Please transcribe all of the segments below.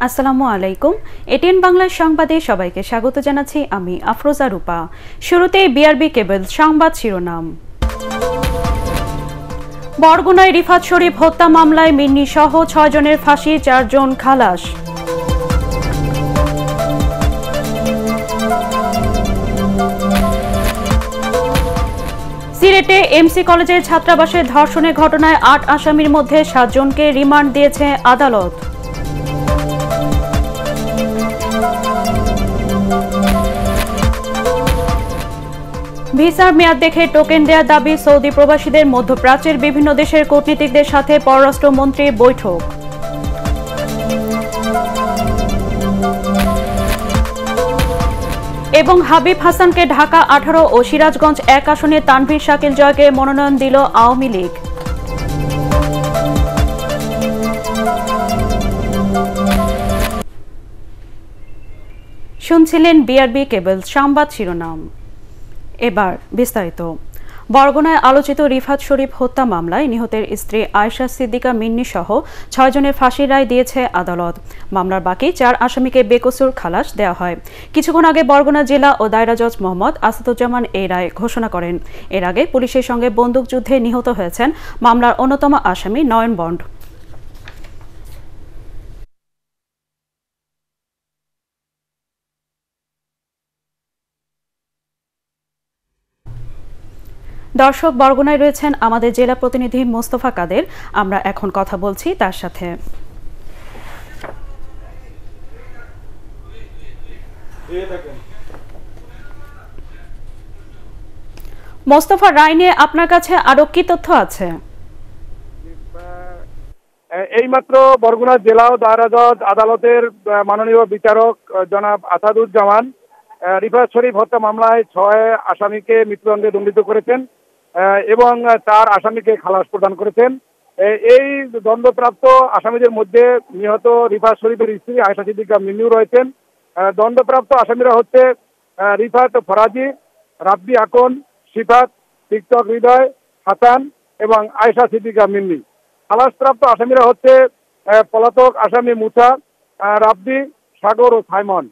আসসালামু আলাইকুম। এটিএন বাংলার সংবাদে সবাইকে স্বাগত জানাচ্ছি আমি আফরোজা রূপা। শুরুতে বিআরবি কেবল সংবাদ শিরোনাম। বরগুনায় রিফাত শরীফ হত্যা মামলায় মিন্নি সহ ছয়জনের ফাঁসি চারজন খালাস। সিলেটে এমসি কলেজের ছাত্রাবাসে ধর্ষণের ঘটনায় আট আসামির মধ্যে সাতজনকে রিমান্ড দিয়েছে আদালত। ভিসার মেয়াদ দেখে টোকেন দেওয়ার দাবি সৌদি প্রবাসীদের মধ্যপ্রাচ্যের বিভিন্ন দেশের কূটনীতিকদের সাথে পররাষ্ট্রমন্ত্রীর বৈঠক। এবং হাবিব হাসানকে ঢাকা আঠারো ও সিরাজগঞ্জ এক আসনে তানভীর শাকিল জয়কে মনোনয়ন দিল আওয়ামী লীগ। শুনছিলেন বিআরবি কেবল, সংবাদ শিরোনাম। এবার বিস্তারিত। বরগুনায় আলোচিত রিফাত শরীফ হত্যা মামলায় নিহতের স্ত্রী আয়শা সিদ্দিকা মিন্নি সহ ছয়জনের ফাঁসির রায় দিয়েছে আদালত। মামলার বাকি চার আসামিকে বেকসুর খালাস দেওয়া হয়। কিছুক্ষণ আগে বরগুনা জেলা ও দায়রা জজ মোহাম্মদ আসাদুজ্জামান এই রায় ঘোষণা করেন। এর আগে পুলিশের সঙ্গে বন্দুকযুদ্ধে নিহত হয়েছেন মামলার অন্যতম আসামি নয়ন বন্ড। দর্শক বরগুনায় রয়েছেন আমাদের জেলা প্রতিনিধি মোস্তফা কাদের। আমরা এখন কথা বলছি তার সাথে। মোস্তফা, রায় নিয়ে আপনার কাছে আরও কি তথ্য আছে? এইমাত্র বরগুনা জেলা ও দায়রা জজ আদালতের মাননীয় বিচারক জনাব আসাদুজ্জামান রিফাত শরীফ হত্যা মামলায় ছয় আসামিকে মৃত্যুদণ্ডে দণ্ডিত করেছেন। এবং চার আসামিকে খালাস প্রদান করেছেন। এই দণ্ডপ্রাপ্ত আসামিদের মধ্যে নিহত রিফাত শরীফের স্ত্রী আয়সা সিদ্দিকা মিন্নিও রয়েছেন। দণ্ডপ্রাপ্ত আসামিরা হচ্ছে রিফাত ফরাজি, রাব্বি আকন সিফাত টিকটক হৃদয়, হাসান এবং আয়সা সিদ্দিকা মিন্নি। খালাসপ্রাপ্ত আসামিরা হচ্ছে পলাতক আসামি মুসা রাব্বি, সাগর ও সাইমন।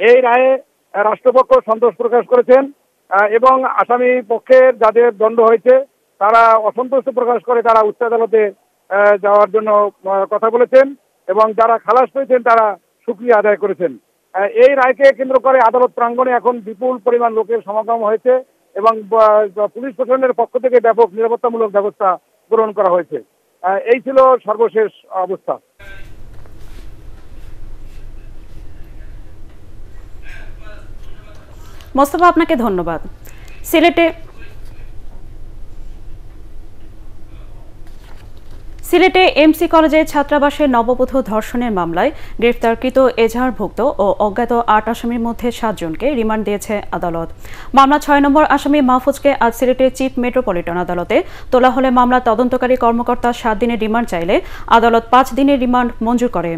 এই রায়ে রাষ্ট্রপক্ষ সন্তোষ প্রকাশ করেছেন। এবং আসামি পক্ষের যাদের দণ্ড হয়েছে, তারা অসন্তুষ্ট প্রকাশ করে তারা উচ্চ আদালতে যাওয়ার জন্য কথা বলেছেন এবং যারা খালাস পেয়েছেন তারা সুক্রিয়া আদায় করেছেন। এই রায়কে কেন্দ্র করে আদালত প্রাঙ্গণে এখন বিপুল পরিমাণ লোকের সমাগম হয়েছে এবং পুলিশ প্রশাসনের পক্ষ থেকে ব্যাপক নিরাপত্তামূলক ব্যবস্থা গ্রহণ করা হয়েছে। এই ছিল সর্বশেষ অবস্থা। মোস্তফা আপনাকে ধন্যবাদ। সিলেটে সিলেটে এমসি কলেজের ছাত্রাবাসে নববধূ ধর্ষণের মামলায় গ্রেফতারকৃত এজাহারভুক্ত ও অজ্ঞাত আট আসামির মধ্যে সাতজনকে রিমান্ড দিয়েছে আদালত। মামলা ছয় নম্বর আসামি মাহফুজকে আজ সিলেটের চিফ মেট্রোপলিটন আদালতে তোলা হলে মামলা তদন্তকারী কর্মকর্তা সাত দিনের রিমান্ড চাইলে আদালত পাঁচ দিনের রিমান্ড মঞ্জুর করে।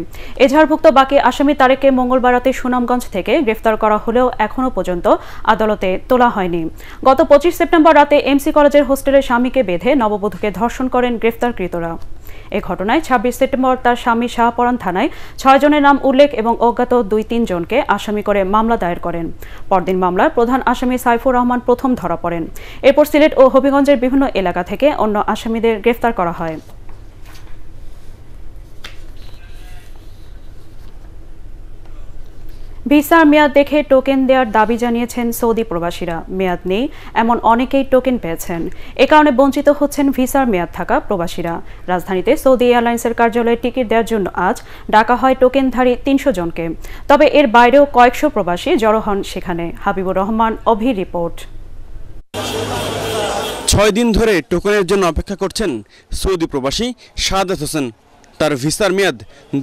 এজাহারভুক্ত বাকি আসামি তারেককে মঙ্গলবার রাতে সুনামগঞ্জ থেকে গ্রেফতার করা হলেও এখনও পর্যন্ত আদালতে তোলা হয়নি। গত পঁচিশ সেপ্টেম্বর রাতে এমসি কলেজের হোস্টেলের স্বামীকে বেঁধে নববধূকে ধর্ষণ করেন গ্রেফতারকৃতরা। এ ঘটনায় ছাব্বিশ সেপ্টেম্বর তার স্বামী শাহপরান থানায় ছয় জনের নাম উল্লেখ এবং অজ্ঞাত দুই তিনজনকে আসামি করে মামলা দায়ের করেন। পরদিন মামলার প্রধান আসামি সাইফুর রহমান প্রথম ধরা পড়েন। এরপর সিলেট ও হবিগঞ্জের বিভিন্ন এলাকা থেকে অন্য আসামিদের গ্রেফতার করা হয়। ভিসার মেয়াদ দেখে টোকেন দেওয়ার দাবি জানিয়েছেন সৌদি প্রবাসীরা। মেয়াদ নেই, এমন অনেকেই টোকেন পেয়েছেন। এ কারণে বঞ্চিত হচ্ছেন ভিসার মেয়াদ থাকা প্রবাসীরা। রাজধানীতে সৌদি এয়ারলাইন্সের কার্যালয়ে টিকিট দেওয়ার জন্য আজ ডাকা হয় টোকেনধারী তিনশো জনকে। তবে এর বাইরেও কয়েকশো প্রবাসী জড়ো হন সেখানে। হাবিবুর রহমান, অভি রিপোর্ট। ছয় দিন ধরে টোকেনের জন্য অপেক্ষা করছেন সৌদি প্রবাসী শাহাদাত হোসেন। তার ভিসার মেয়াদ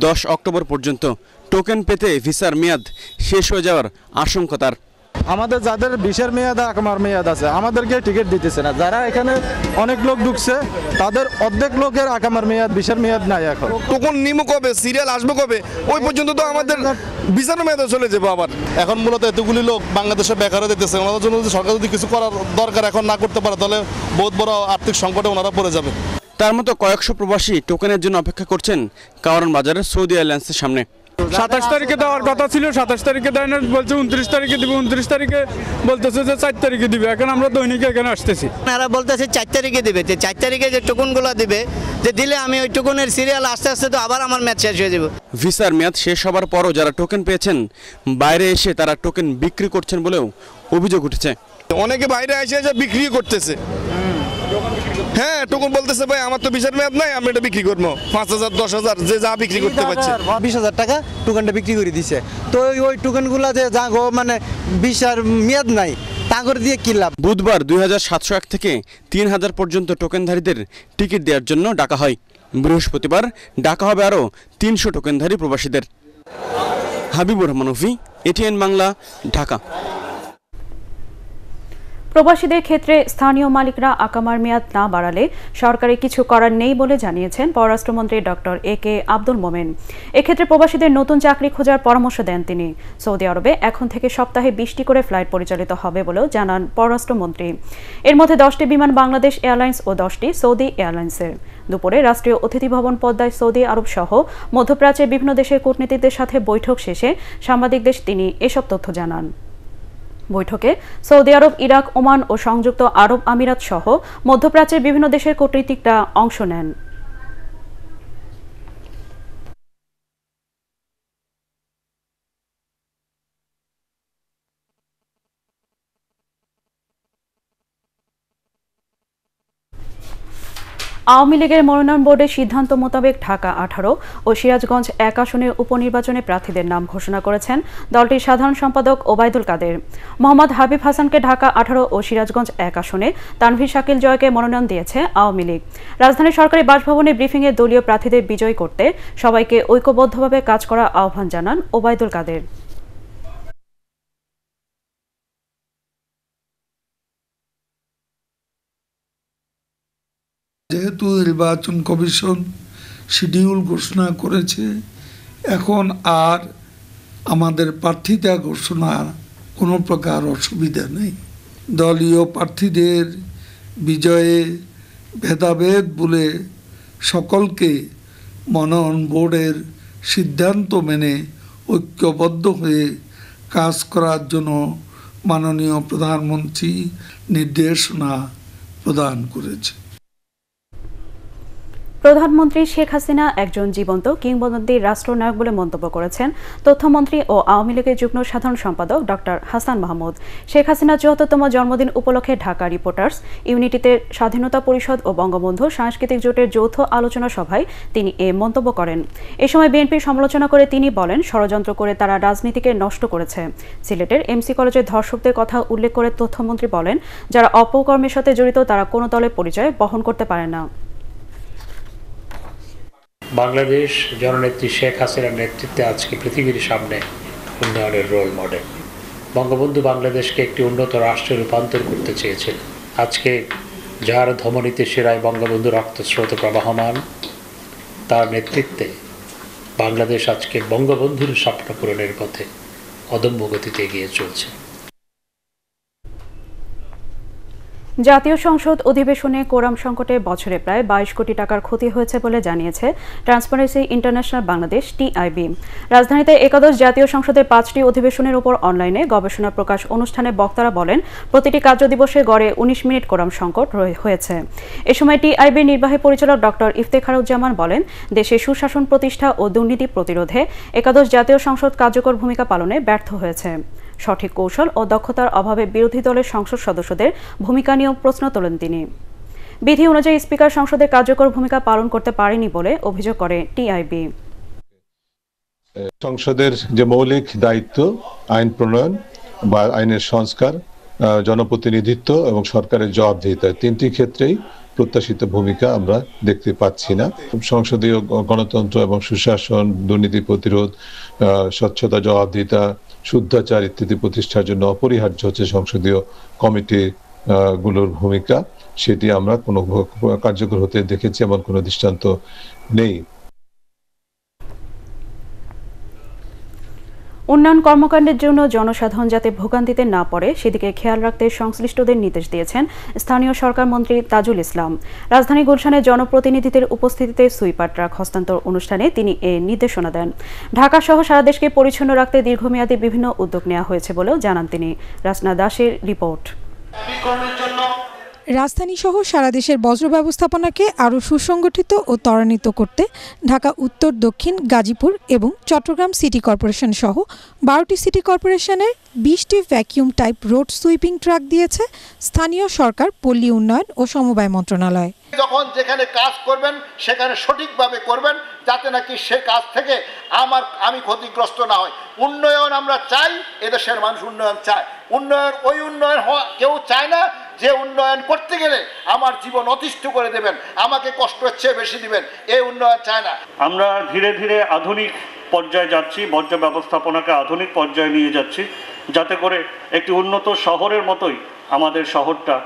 দশ অক্টোবর পর্যন্ত। টোকেন পেতে ভিসার মেয়াদ শেষ হয়ে যাওয়ার আশঙ্কা তার। আমাদের যাদের বিশের মেয়াদ আমার মেয়াদ আছে আমাদেরকে টিকিট দিতেছে না। যারা এখানে অনেক লোক ঢুকছে তাদের অর্ধেক লোকের আকামার মেয়াদ বিশের মেয়াদ নাই এখন। টোকন নিমু কবে? সিরিয়াল আসবে কবে? ওই পর্যন্ত তো আমাদের বিচার মেয়াদে চলে যাব আবার। এখন মূলত এতগুলি লোক বাংলাদেশে বেকার হয়ে যেতেছে ওনাদের জন্য যদি সরকার যদি কিছু করার দরকার এখন না করতে পারে তাহলে বহুত বড় আর্থিক সংকটে ওনারা পড়ে যাবে। তার মতো কয়েকশো প্রবাসী টোকেনের জন্য অপেক্ষা করছেন কাওরান বাজারের সৌদি এয়ারলাইন্সের সামনে। সাতাশ তারিখে দেওয়ার কথা ছিল সাতাশ তারিখে দেয় না বলছে উনত্রিশ তারিখে দিবে উনত্রিশ তারিখে বলতেছে যে চার তারিখে দিবে। এখন আমরা দৈনিক এখানে আসতেছি। এরা বলতেছে চার তারিখে দিবে যে চার তারিখে যে টুকুনগুলো দিবে যে দিলে আমি ওই টুকুনের সিরিয়াল আস্তে আস্তে তো আবার আমার ম্যাচ শেষ হয়ে যাবে। ভিসার মেয়াদ শেষ হবার পরও যারা টোকেন পেয়েছেন বাইরে এসে তারা টোকেন বিক্রি করছেন বলেও অভিযোগ উঠেছে। অনেকে বাইরে এসে এসে বিক্রি করতেছে। হ্যাঁ টোকন বলতেছে ভাই আমার তো বিশাল মেয়াদ নাই আমি এটা বিক্রি করব। পাঁচ হাজার দশ হাজার যে যা বিক্রি করতে পারছে। বিশ হাজার টাকা টোকেনটা বিক্রি করে দিছে। তো ওই ওই টোকেনগুলো যে যা গো মানে বিশ আর মেয়াদ নাই তা করে দিয়ে কি লাভ? বুধবার দুই হাজার সাতশো এক থেকে তিন হাজার পর্যন্ত টোকেনধারীদের টিকিট দেওয়ার জন্য ডাকা হয়। বৃহস্পতিবার ডাকা হবে আরও তিনশো টোকেনধারী প্রবাসীদের। হাবিবুর রহমান রফি এটিএন বাংলা ঢাকা। প্রবাসীদের ক্ষেত্রে স্থানীয় মালিকরা আকামার মেয়াদ না বাড়ালে সরকারি কিছু করার নেই বলে জানিয়েছেন পররাষ্ট্রমন্ত্রী ডক্টর এ কে আব্দুল মোমেন। এক্ষেত্রে প্রবাসীদের নতুন চাকরি খোঁজার পরামর্শ দেন তিনি। সৌদি আরবে এখন থেকে সপ্তাহে বিশটি করে ফ্লাইট পরিচালিত হবে বলেও জানান পররাষ্ট্রমন্ত্রী। এর মধ্যে দশটি বিমান বাংলাদেশ এয়ারলাইন্স ও দশটি সৌদি এয়ারলাইন্সের। দুপুরে রাষ্ট্রীয় অতিথি ভবন পদ্মায় সৌদি আরব সহ মধ্যপ্রাচ্যের বিভিন্ন দেশের কূটনীতিকদের সাথে বৈঠক শেষে সাংবাদিকদের তিনি এসব তথ্য জানান। বৈঠকে সৌদি আরব, ইরাক, ওমান ও সংযুক্ত আরব আমিরাত সহ মধ্যপ্রাচ্যের বিভিন্ন দেশের কূটনীতিকরা অংশ নেন। আওয়ামী লীগের মনোনয়ন বোর্ডের সিদ্ধান্ত মোতাবেক ঢাকা আঠারো ও সিরাজগঞ্জ এক আসনের উপনির্বাচনে প্রার্থীদের নাম ঘোষণা করেছেন দলটির সাধারণ সম্পাদক ওবায়দুল কাদের। মোহাম্মদ হাবিব হাসানকে ঢাকা আঠারো ও সিরাজগঞ্জ এক আসনে তানভীর শাকিল জয়কে মনোনয়ন দিয়েছে আওয়ামী লীগ। রাজধানীর সরকারি বাসভবনে ব্রিফিংয়ে দলীয় প্রার্থীদের বিজয় করতে সবাইকে ঐক্যবদ্ধভাবে কাজ করার আহ্বান জানান ওবায়দুল কাদের। যেহেতু নির্বাচন কমিশন শিডিউল ঘোষণা করেছে, এখন আর আমাদের প্রার্থীতা ঘোষণা কোনো প্রকার অসুবিধা নেই। দলীয় প্রার্থীদের বিজয়ে ভেদাভেদ বলে সকলকে মনোনয়ন বোর্ডের সিদ্ধান্ত মেনে ঐক্যবদ্ধ হয়ে কাজ করার জন্য মাননীয় প্রধানমন্ত্রী নির্দেশনা প্রদান করেছে। প্রধানমন্ত্রী শেখ হাসিনা একজন জীবন্ত কিংবদন্তি রাষ্ট্রনায়ক বলে মন্তব্য করেছেন। তথ্যমন্ত্রী ও আওয়ামী লীগের যুগ্ম সাধারণ সম্পাদক ডক্টর হাসান মাহমুদ। শেখ হাসিনার চুয়াত্তরতম জন্মদিন উপলক্ষে ঢাকা রিপোর্টার্স ইউনিটিতে স্বাধীনতা পরিষদ ও বঙ্গবন্ধু সাংস্কৃতিক জোটের যৌথ আলোচনা সভায় তিনি এ মন্তব্য করেন। এ সময় বিএনপির সমালোচনা করে তিনি বলেন, ষড়যন্ত্র করে তারা রাজনীতিকে নষ্ট করেছে। সিলেটের এমসি কলেজের ধর্ষকদের কথা উল্লেখ করে তথ্যমন্ত্রী বলেন, যারা অপকর্মের সাথে জড়িত তারা কোনো দলের পরিচয় বহন করতে পারে না। বাংলাদেশ জননেত্রী শেখ হাসিনার নেতৃত্বে আজকে পৃথিবীর সামনে উন্নয়নের রোল মডেল বঙ্গবন্ধু বাংলাদেশকে একটি উন্নত রাষ্ট্রে রূপান্তর করতে চেয়েছিল আজকে যার ধমনীতে সেরায় বঙ্গবন্ধু রক্তস্রোত প্রবাহমান, তার নেতৃত্বে বাংলাদেশ আজকে বঙ্গবন্ধুর স্বপ্ন পূরণের পথে অদম্য গতিতে এগিয়ে চলছে। জাতীয় সংসদ অধিবেশনে কোরাম সংকটে বছরে প্রায় বাইশ কোটি টাকার ক্ষতি হয়েছে বলে জানিয়েছে ট্রান্সপারেন্সি ইন্টারন্যাশনাল বাংলাদেশ টিআইবি রাজধানীতে একাদশ জাতীয় সংসদের পাঁচটি অধিবেশনের উপর অনলাইনে গবেষণা প্রকাশ অনুষ্ঠানে বক্তারা বলেন, প্রতিটি কার্যদিবসে গড়ে উনিশ মিনিট কোরাম সংকট হয়েছে। এ সময় টিআইবির নির্বাহী পরিচালক ডক্টর ইফতেখারুজ্জামান বলেন, দেশে সুশাসন প্রতিষ্ঠা ও দুর্নীতি প্রতিরোধে একাদশ জাতীয় সংসদ কার্যকর ভূমিকা পালনে ব্যর্থ হয়েছে। সঠিক কৌশল ও দক্ষতার অভাবে বিরোধী দলের সংসদ সদস্যদের ভূমিকা নিয়েও প্রশ্ন তোলেন তিনি। বিধি অনুযায়ী স্পিকার সংসদের কার্যকর ভূমিকা পালন করতে পারেনি বলে অভিযোগ করে টিআইবি। সংসদের যে মৌলিক দায়িত্ব, আইন প্রণয়ন বা আইনের সংস্কার জনপ্রতিনিধিত্ব এবং সরকারের জবাবদিহিতা, তিনটি ক্ষেত্রেই প্রত্যাশিত ভূমিকা আমরা দেখতে পাচ্ছি না। সংসদীয় গণতন্ত্র এবং সুশাসন, দুর্নীতি প্রতিরোধ স্বচ্ছতা, জবাবদিহিতা শুদ্ধাচার ইত্যাদি প্রতিষ্ঠার জন্য অপরিহার্য হচ্ছে সংসদীয় কমিটি গুলোর ভূমিকা। সেটি আমরা কোনো কার্যকর হতে দেখেছি, এমন কোনো দৃষ্টান্ত নেই। উন্নয়ন কর্মকাণ্ডের জন্য জনসাধারণ যাতে ভোগান্তিতে না পড়ে, সেদিকে খেয়াল রাখতে সংশ্লিষ্টদের নির্দেশ দিয়েছেন স্থানীয় সরকার মন্ত্রী তাজুল ইসলাম। রাজধানী গুলশানে জনপ্রতিনিধিদের উপস্থিতিতে সুইপার ট্রাক হস্তান্তর অনুষ্ঠানে তিনি এ নির্দেশনা দেন। ঢাকা সহ সারা দেশকে পরিচ্ছন্ন রাখতে দীর্ঘমেয়াদী বিভিন্ন উদ্যোগ নেওয়া হয়েছে বলেও জানান তিনি। রাসনা দাসের রিপোর্ট। রাজধানী সহ সারা দেশের বজ্র ব্যবস্থাপনাকে আরও সুসংগঠিত ও ত্বরান্বিত করতে ঢাকা, উত্তর, দক্ষিণ, গাজীপুর এবং চট্টগ্রাম সিটি কর্পোরেশন সহ বারোটি সিটি কর্পোরেশনের বিশটি vacuum type road sweeping truck দিয়েছে স্থানীয় সরকার, পল্লী উন্নয়ন ও সমবায় মন্ত্রণালয়। যখন যেখানে কাজ করবেন, সেখানে সঠিকভাবে করবেন যাতে নাকি সে কাজ থেকে আমার, আমি ক্ষতিগ্রস্ত না হয়। উন্নয়ন আমরা চাই, এদেশের মানুষ উন্নয়ন চায়। উন্নয়ন, ওই উন্নয়ন হওয়া কেউ চায় না, যে উন্নয়ন করতে গেলে আমার জীবন অতিষ্ঠ করে দেবেন, আমাকে কষ্টের চেয়ে বেশি দিবেন এই উন্নয়ন চায় না। আমরা ধীরে ধীরে আধুনিক পর্যায়ে যাচ্ছি, বর্জ্য ব্যবস্থাপনাকে আধুনিক পর্যায়ে নিয়ে যাচ্ছি, যাতে করে একটি উন্নত শহরের মতোই আমাদের শহরটা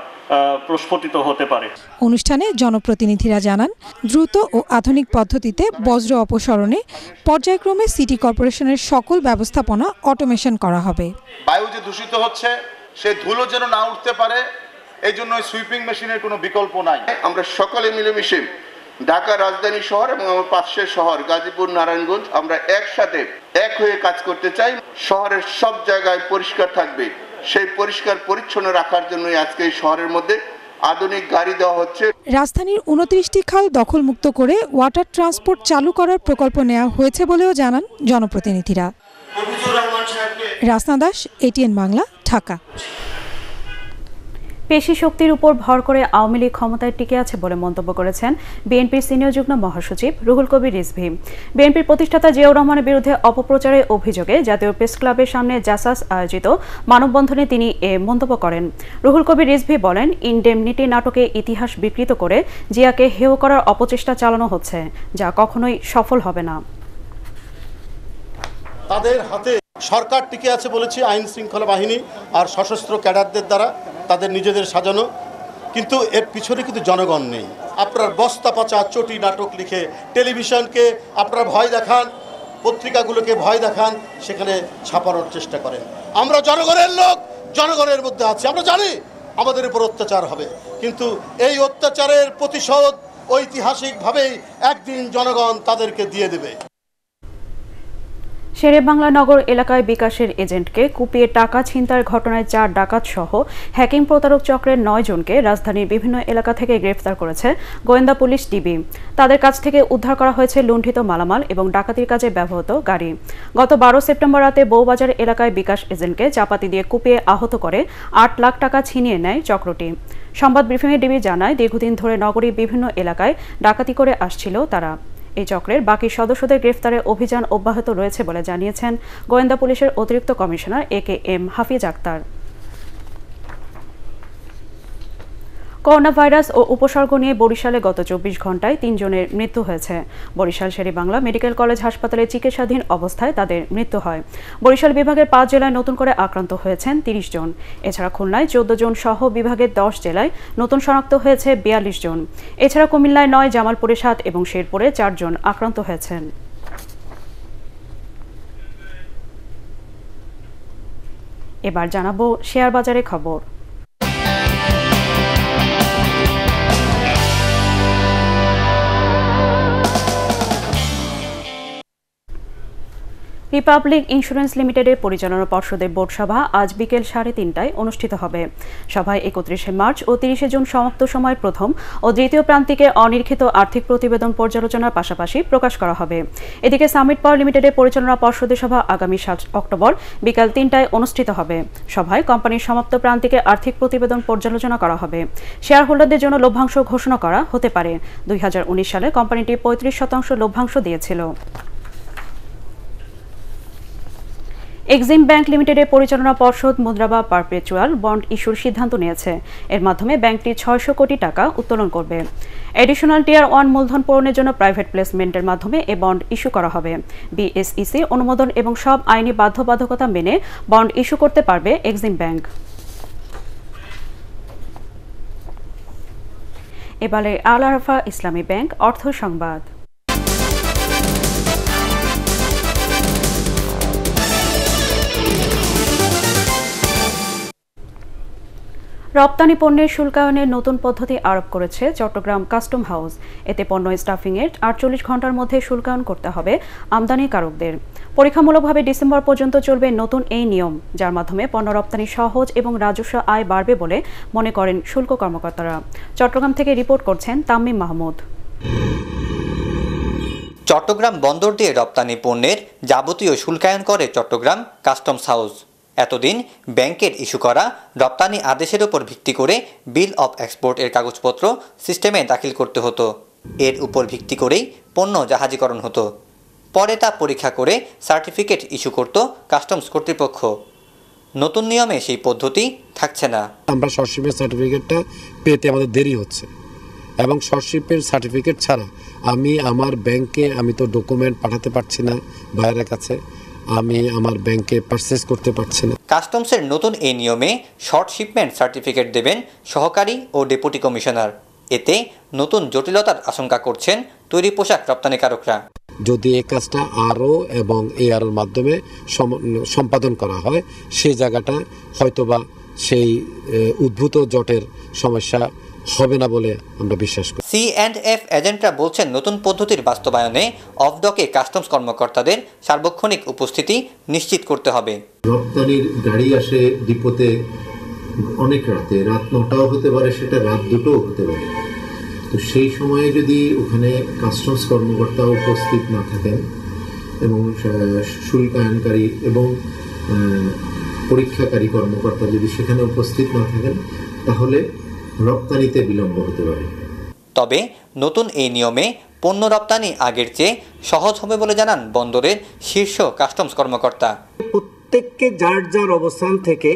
প্রস্ফুটিত হতে পারে। অনুষ্ঠানে জনপ্রতিনিধিরা জানান দ্রুত ও আধুনিক পদ্ধতিতে বজ্র অপসরণে পর্যায়ক্রমে সিটি কর্পোরেশনের সকল ব্যবস্থাপনা অটোমেশন করা হবে। বায়ু যে দূষিত হচ্ছে সে ধুলো যেন না উঠতে পারে এই জন্য সুইপিং মেশিনের কোনো বিকল্প নাই। আমরা সকলে মিলেমিশে ঢাকা রাজধানী শহর এবং আমার পাশের শহর গাজীপুর নারায়ণগঞ্জ আমরা একসাথে এক হয়ে কাজ করতে চাই। শহরের সব জায়গায় পরিষ্কার থাকবে। সেই পরিষ্কার পরিচ্ছন্ন রাখার জন্যই আজকে এই শহরের মধ্যে আধুনিক গাড়ি দেওয়া হচ্ছে। রাজধানীর উনত্রিশটি খাল দখলমুক্ত করে ওয়াটার ট্রান্সপোর্ট চালু করার প্রকল্প নেওয়া হয়েছে বলেও জানান জনপ্রতিনিধিরা। রাসনা দাস এটিএন বাংলা ঢাকা। পেশি শক্তির উপর ভর করে আওয়ামী লীগ ক্ষমতায় টিকে আছে বলে মন্তব্য করেছেন বিএনপির সিনিয়র যুগ্ম মহাসচিব রুহুল কবির রিজভি। বিএনপির প্রতিষ্ঠাতা জিয়াউর রহমানের বিরুদ্ধে অপপ্রচারের অভিযোগে জাতীয় প্রেস ক্লাবের সামনে জাসাস আয়োজিত মানববন্ধনে তিনি এ মন্তব্য করেন। রুহুল কবির রিজভি বলেন, ইনডেমনিটি নাটকে ইতিহাস বিকৃত করে জিয়াকে হেয় করার অপচেষ্টা চালানো হচ্ছে, যা কখনোই সফল হবে না। তাদের হাতে সরকার টিকে আছে বলেছি আইন শৃঙ্খলা বাহিনী আর সশস্ত্র ক্যাডারদের দ্বারা। তাদের নিজেদের সাজানো, কিন্তু এর পিছনে কিন্তু জনগণ নেই। আপনার বস্তা পচা, চটি নাটক লিখে টেলিভিশনকে আপনার ভয় দেখান, পত্রিকাগুলোকে ভয় দেখান, সেখানে ছাপানোর চেষ্টা করেন। আমরা জনগণের লোক, জনগণের মধ্যে আছি, আমরা জানি আমাদের উপর অত্যাচার হবে। কিন্তু এই অত্যাচারের প্রতিশোধ ঐতিহাসিকভাবেই একদিন জনগণ তাদেরকে দিয়ে দেবে। শেরে বাংলা নগর এলাকায় বিকাশের এজেন্টকে কুপিয়ে টাকা ছিনতাইয়ের ঘটনায় চার ডাকাত সহ হ্যাকিং প্রতারক চক্রের নয় জনকে রাজধানীর বিভিন্ন এলাকা থেকে গ্রেফতার করেছে গোয়েন্দা পুলিশ ডিবি। তাদের কাছ থেকে উদ্ধার করা হয়েছে লুণ্ঠিত মালামাল এবং ডাকাতির কাজে ব্যবহৃত গাড়ি। গত বারো সেপ্টেম্বর রাতে বউবাজার এলাকায় বিকাশ এজেন্টকে চাপাতি দিয়ে কুপিয়ে আহত করে আট লাখ টাকা ছিনিয়ে নেয় চক্রটি। সংবাদ ব্রিফিংয়ে ডিবি জানায়, দীর্ঘদিন ধরে নগরীর বিভিন্ন এলাকায় ডাকাতি করে আসছিল তারা। এই চক্রের। বাকি সদস্যদের গ্রেফতারে অভিযান অব্যাহত রয়েছে বলে জানিয়েছেন গোয়েন্দা পুলিশের অতিরিক্ত commissioner A K M Hafiz Akhtar. Corona virus ও উপসর্গ নিয়ে বরিশালে গত চব্বিশ ঘন্টায় তিনজনের মৃত্যু হয়েছে। বরিশাল শেরি বাংলা মেডিকেল কলেজ হাসপাতালে চিকিৎসাধীন অবস্থায় তাদের মৃত্যু হয়। বরিশাল বিভাগের পাঁচ জেলায় নতুন করে আক্রান্ত হয়েছেন তিরিশ জন। এছাড়া খুলনায় চোদ্দ জন সহ বিভাগের দশ জেলায় নতুন শনাক্ত হয়েছে বিয়াল্লিশ জন। এছাড়া কুমিল্লায় নয়, জামালপুরে সাত এবং শেরপুরে চারজন আক্রান্ত হয়েছেন। এবার জানাব শেয়ার বাজারে খবর। রিপাবলিক ইন্স্যুরেন্স লিমিটেডের পরিচালনা পর্ষদের বোর্ড সভা আজ বিকেল সাড়ে তিনটায় অনুষ্ঠিত হবে। সভায় একত্রিশে মার্চ ও তিরিশে জুন সমাপ্ত সময়ের প্রথম ও দ্বিতীয় প্রান্তিকে অনির্খিত আর্থিক প্রতিবেদন পর্যালোচনার পাশাপাশি প্রকাশ করা হবে। এদিকে সামিট পাওয়ার লিমিটেডের পরিচালনা পর্ষদের সভা আগামী সাত অক্টোবর বিকাল তিনটায় অনুষ্ঠিত হবে। সভায় কোম্পানির সমাপ্ত প্রান্তিকে আর্থিক প্রতিবেদন পর্যালোচনা করা হবে। শেয়ার হোল্ডারদের জন্য লভ্যাংশ ঘোষণা করা হতে পারে। দুই হাজার উনিশ সালে কোম্পানিটি পঁয়ত্রিশ শতাংশ লভ্যাংশ দিয়েছিল। এক্সিম ব্যাংক লিমিটেডের পরিচালনা পর্ষদ মুদ্রা বা পারপেচুয়াল বন্ড ইস্যুর সিদ্ধান্ত নিয়েছে। এর মাধ্যমে ব্যাংকটি ছয়শো কোটি টাকা উত্তোলন করবে। এডিশনাল টিয়ার ওয়ান মূলধন পূরণের জন্য প্রাইভেট প্লেসমেন্টের মাধ্যমে এ বন্ড ইস্যু করা হবে। বিএসইসি অনুমোদন এবং সব আইনি বাধ্যবাধকতা মেনে বন্ড ইস্যু করতে পারবে এক্সিম ব্যাংক। এবারে আল আরফা ইসলামী ব্যাংক অর্থ সংবাদ। রপ্তানি পণ্যের শুল্কায়নের নতুন পদ্ধতি আরোপ করেছে চট্টগ্রাম কাস্টম হাউস। এতে পণ্য স্টাফিংয়ের আটচল্লিশ ঘণ্টার মধ্যে শুল্কায়ন করতে হবে আমদানিকারকদের পরীক্ষামূলকভাবে ডিসেম্বর পর্যন্ত চলবে নতুন এই নিয়ম, যার মাধ্যমে পণ্য রপ্তানি সহজ এবং রাজস্ব আয় বাড়বে বলে মনে করেন শুল্ক কর্মকর্তারা। চট্টগ্রাম থেকে রিপোর্ট করছেন তামিম মাহমুদ। চট্টগ্রাম বন্দর দিয়ে রপ্তানি পণ্যের যাবতীয় শুল্কায়ন করে চট্টগ্রাম কাস্টমস হাউস। এতদিন ব্যাংকের ইস্যু করা, রপ্তানি আদেশের উপর ভিত্তি করে বিল অফ এক্সপোর্ট এর কাগজপত্র সিস্টেমে দাখিল করতে হতো। এর উপর ভিত্তি করেই পণ্য জাহাজীকরণ হতো। পরে তা পরীক্ষা করে সার্টিফিকেট ইস্যু করত কাস্টমস কর্তৃপক্ষ। নতুন নিয়মে সেই পদ্ধতি থাকছে না। আমরা শর্টশিপের সার্টিফিকেটটা পেতে আমাদের দেরি হচ্ছে। এবং শর্টশিপের সার্টিফিকেট ছাড়া আমি আমার ব্যাংকে আমি তো ডকুমেন্ট পাঠাতে পারছি না বাইরের কাছে। আমি আমার ব্যাংকে পারচেস করতে পারছি না। কাস্টমসের নতুন এই নিয়মে শর্ট শিপমেন্ট সার্টিফিকেট দেবেন সহকারী ও ডেপুটি কমিশনার এতে নতুন জটিলতার আশঙ্কা করছেন তৈরি পোশাক রপ্তানিকারকরা। যদি এই কাজটা আরও এবং এআরওর মাধ্যমে সম্পাদন করা হয় সেই জায়গাটা হয়তোবা সেই উদ্ভূত জটের সমস্যা হবে না বলে আমরা বিশ্বাস করি। সি অ্যান্ড এফ এজেন্টরা বলছেন নতুন পদ্ধতির বাস্তবায়নে অফডকে কাস্টমস কর্মকর্তাদের সার্বক্ষণিক উপস্থিতি নিশ্চিত করতে হবে। রপ্তানির গাড়ি আসে ডিপোতে অনেক রাতে রাত নটাও হতে পারে সেটা রাত দুটোও হতে পারে। তো সেই সময়ে যদি ওখানে কাস্টমস কর্মকর্তা উপস্থিত না থাকেন এবং শুল্কায়নকারী এবং পরীক্ষাকারী কর্মকর্তা যদি সেখানে উপস্থিত না থাকেন তাহলে রপ্তানিতে বিলম্ব হতে পারে। তবে নতুন এই নিয়মে পণ্য রপ্তানি আগের চেয়ে সহজ হবে বলে জানান বন্দরের শীর্ষ কাস্টমস কর্মকর্তা। প্রত্যেককে যার যার অবস্থান থেকে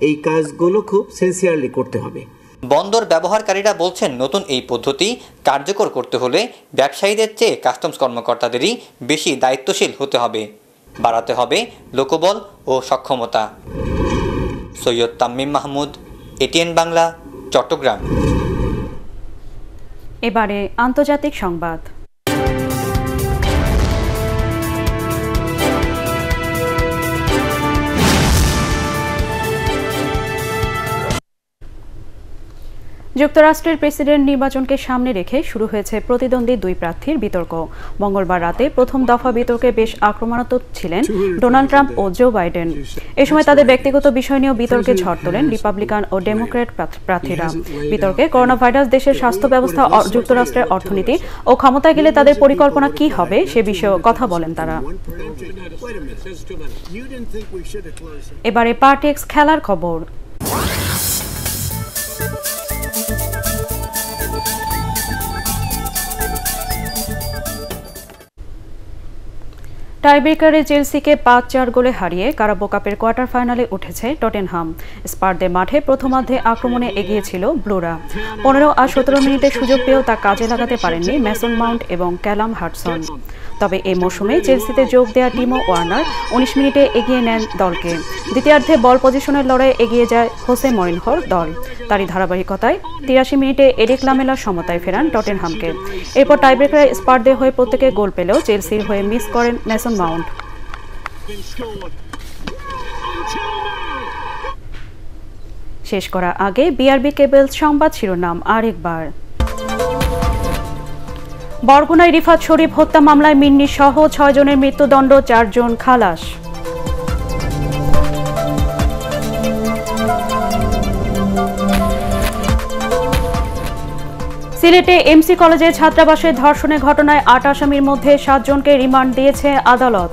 এই কাজগুলো খুব সেন্সিয়ারলি করতে হবে। বন্দর ব্যবহারকারীরা বলছেন নতুন এই পদ্ধতি কার্যকর করতে হলে ব্যবসায়ীদের চেয়ে কাস্টমস কর্মকর্তাদেরই বেশি দায়িত্বশীল হতে হবে বাড়াতে হবে লোকবল ও সক্ষমতা। সৈয়দ তাম্মিম মাহমুদ এটিএন বাংলা। চট্টগ্রাম। এবারে আন্তর্জাতিক সংবাদ। যুক্তরাষ্ট্রের প্রেসিডেন্ট নির্বাচনকে সামনে রেখে শুরু হয়েছে প্রতিদ্বন্দ্বী দুই প্রার্থীর বিতর্ক। মঙ্গলবার রাতে প্রথম দফা বিতর্কে বেশ আক্রমণাত্মক ছিলেন ডোনাল্ড ট্রাম্প ও জো বাইডেন। এ সময় তাদের ব্যক্তিগত বিষয় নিয়েও বিতর্কে ঝড় তোলেন রিপাবলিকান ও ডেমোক্র্যাট প্রার্থীরা। বিতর্কে করোনা ভাইরাস দেশের স্বাস্থ্য ব্যবস্থা যুক্তরাষ্ট্রের অর্থনীতি ও ক্ষমতায় গেলে তাদের পরিকল্পনা কি হবে সে বিষয়ে কথা বলেন তারা। এবারে পার্টেক্স খেলার খবর। টাইব্রেকারে চেলসিকে পাঁচ চার গোলে হারিয়ে কারাবো কাপের কোয়ার্টার ফাইনালে উঠেছে টটেনহাম। স্পার্ডে মাঠে প্রথমার্ধে আক্রমণে এগিয়েছিল ব্লুরা। পনেরো আর সতেরো মিনিটে সুযোগ পেয়েও তা কাজে লাগাতে পারেননি ম্যাসন মাউন্ট এবং ক্যালাম হার্টসন তবে এই মৌসুমে চেলসিতে যোগ দেয়া টিমো ওয়ার্নার উনিশ মিনিটে এগিয়ে নেন দলকে। দ্বিতীয়ার্ধে বল পজিশনের লড়াই এগিয়ে যায় হোসে মরিনহর দল। তারই ধারাবাহিকতায় তিরাশি মিনিটে এরিক লামেলা সমতায় ফেরান টটেনহামকে। এরপর টাইব্রেকারে স্পার্দে হয়ে প্রত্যেকে গোল পেলেও চেলসির হয়ে মিস করেন ম্যাসন মাউন্ট শেষ করা আগে বিআরবি কেবলস সংবাদ শিরোনাম আরেকবার। বরগুনায় রিফাত শরীফ হত্যা মামলায় মিন্নি সহ ছয় জনের মৃত্যুদণ্ড চারজন খালাস। সিলেটে এমসি কলেজে ছাত্রাবাসের ধর্ষণের ঘটনায় আট আসামির মধ্যে সাতজনকে রিমান্ড দিয়েছে আদালত।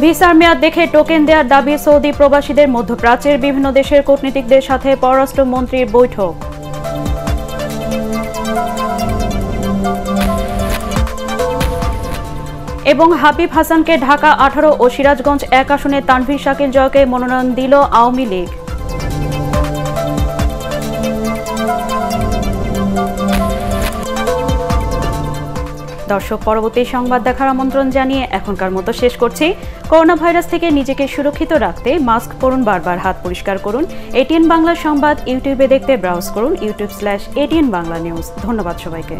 ভিসার মেয়াদ দেখে টোকেন দেওয়ার দাবি সৌদি প্রবাসীদের মধ্যপ্রাচ্যের বিভিন্ন দেশের কূটনীতিকদের সাথে পররাষ্ট্রমন্ত্রীর বৈঠক। এবং হাবিব হাসানকে ঢাকা আঠারো ও সিরাজগঞ্জ এক আসনে তানভীর শাকিল জয়কে মনোনয়ন দিল আওয়ামী লীগ। দর্শক, পরবর্তী সংবাদ দেখার আমন্ত্রণ জানিয়ে এখনকার মতো শেষ করছি। করোনা ভাইরাস থেকে নিজেকে সুরক্ষিত রাখতে মাস্ক পরুন বারবার, হাত পরিষ্কার করুন। এটিএন বাংলা সংবাদ ইউটিউবে দেখতে ব্রাউজ করুন, YouTube slash ATN Bangla news. ধন্যবাদ সবাইকে।